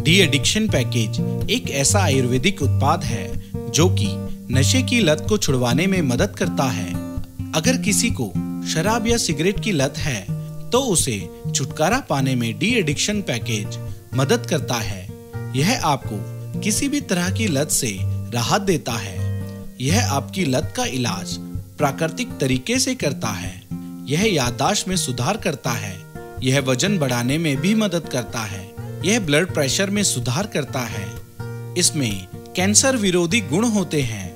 De addiction package एक ऐसा आयुर्वेदिक उत्पाद है जो कि नशे की लत को छुड़वाने में मदद करता है। अगर किसी को शराब या सिगरेट की लत है तो उसे छुटकारा पाने में डी एडिक्शन पैकेज मदद करता है। यह आपको किसी भी तरह की लत से राहत देता है। यह आपकी लत का इलाज प्राकृतिक तरीके से करता है। यह याददाश्त में सुधार करता है। यह वज़न बढ़ाने में भी मदद करता है। यह ब्लड प्रेशर में सुधार करता है। इसमें कैंसर विरोधी गुण होते हैं।